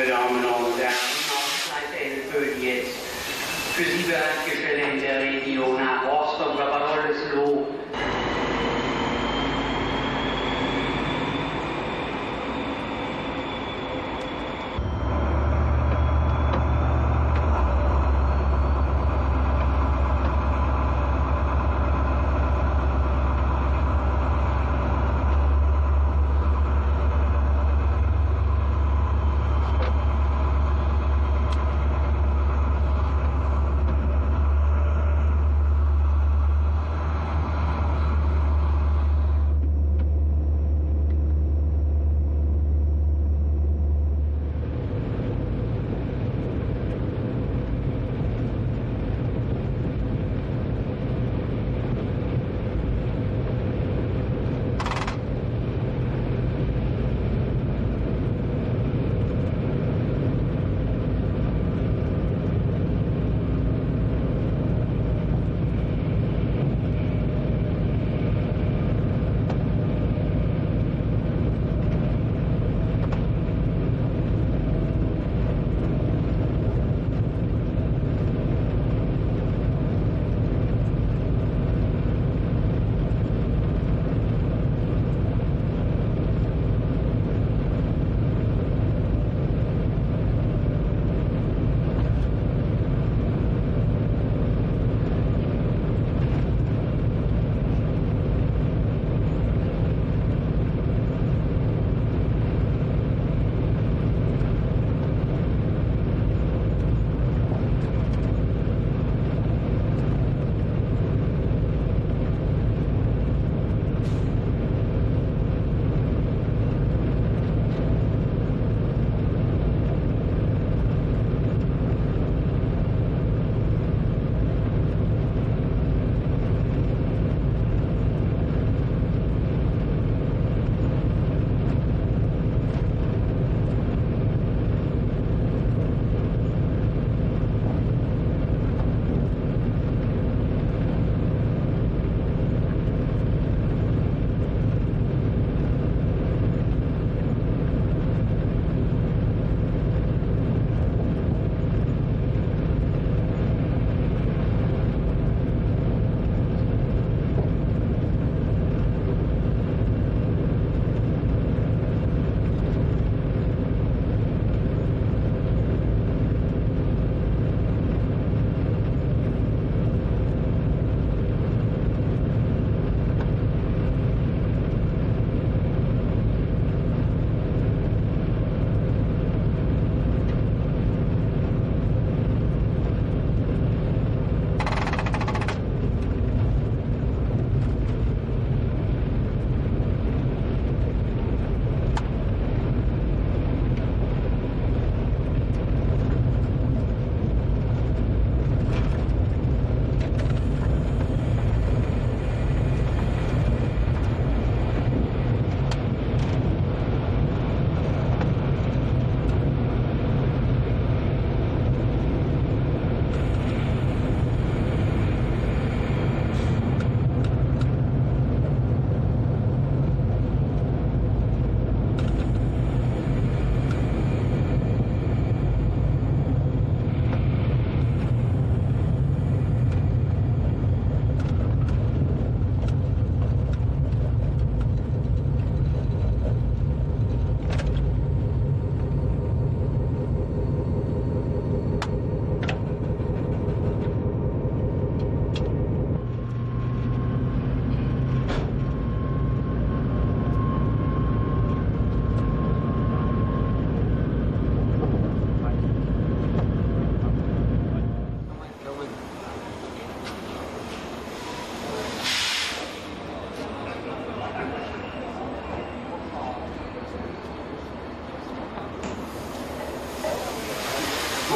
Meine Damen und Herren, seit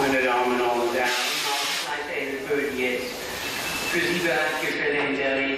when it all went all down. Because he back your